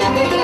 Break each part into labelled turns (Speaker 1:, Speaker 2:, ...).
Speaker 1: You.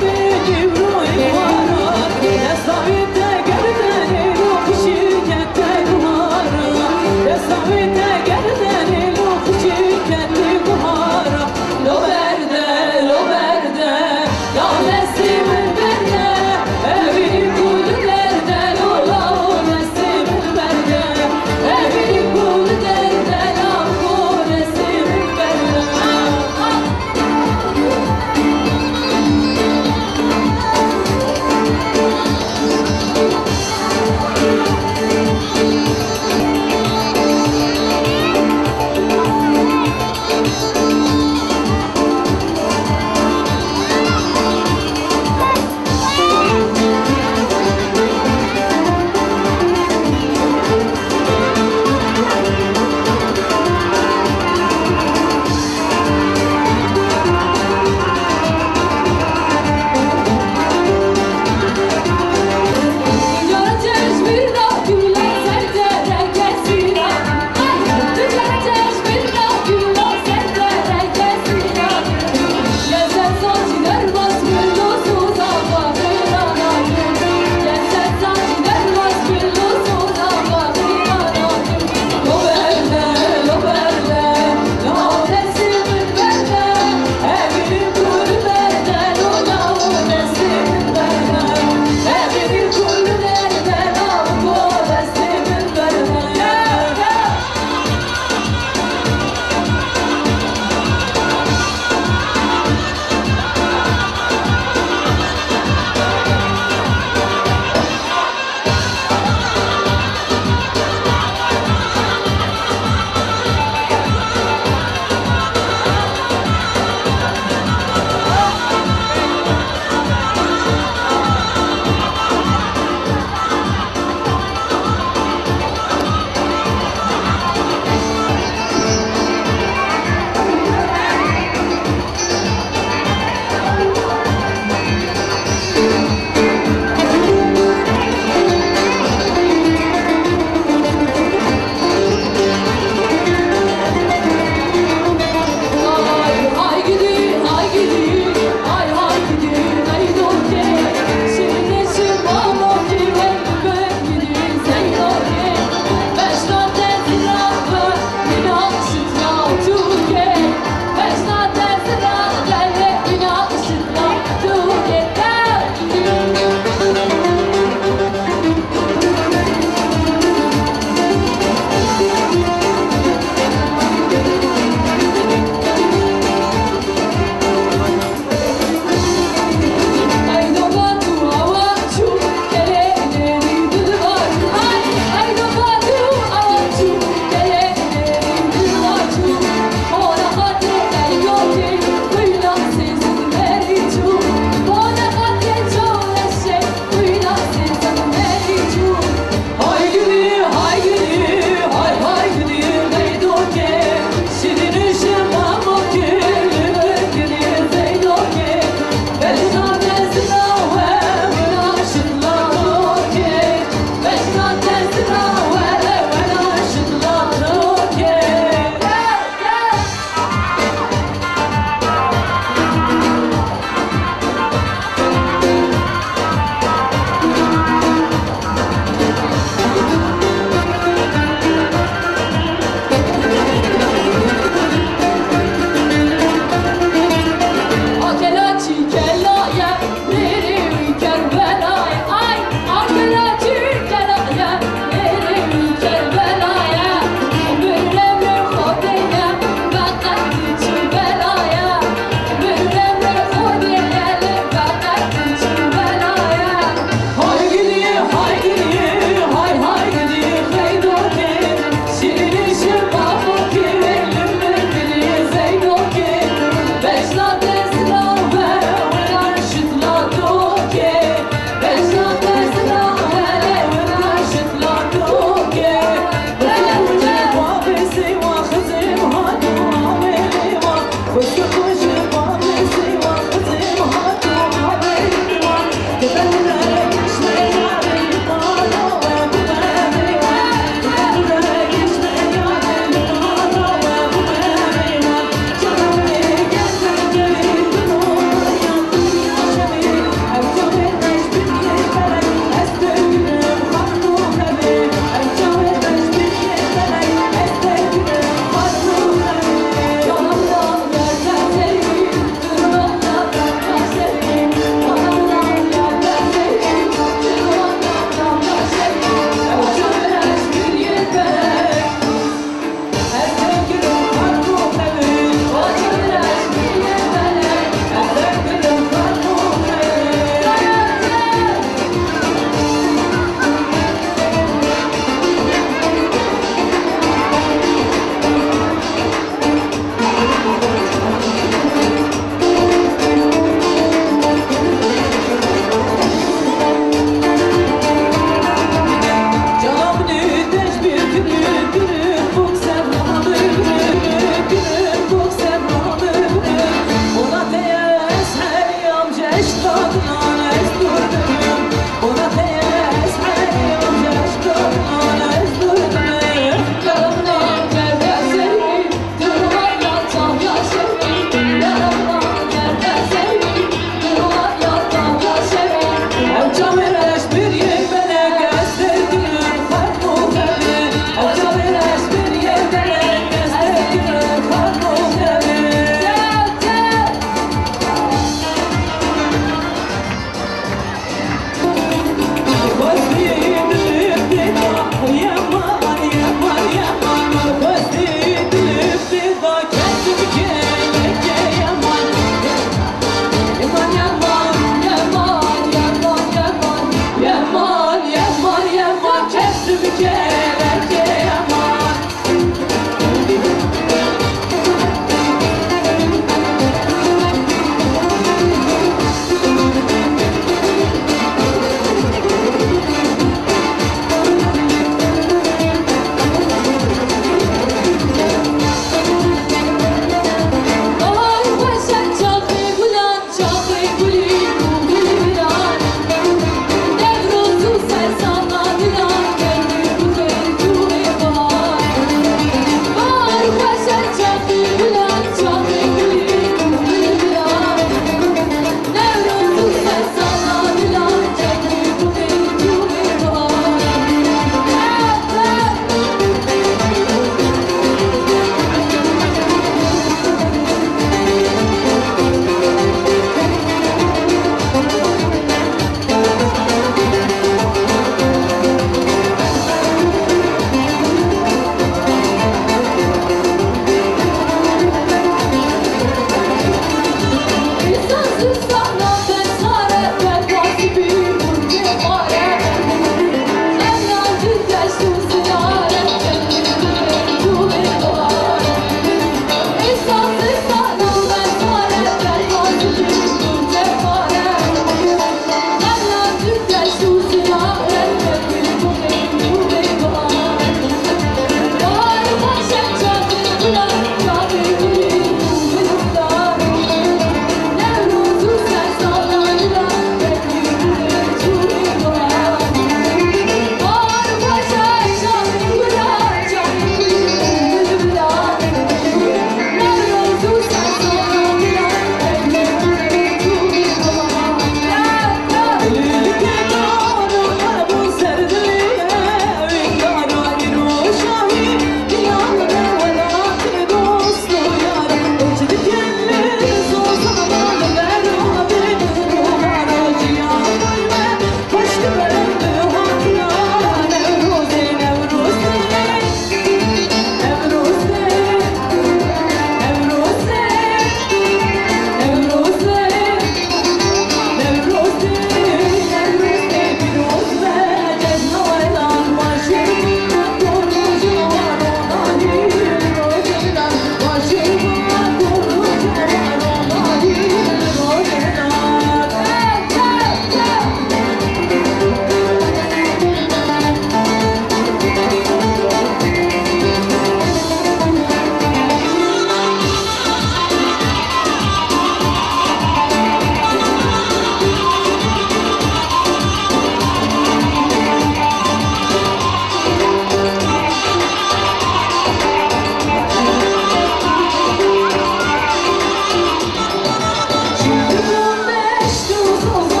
Speaker 1: 孙 悟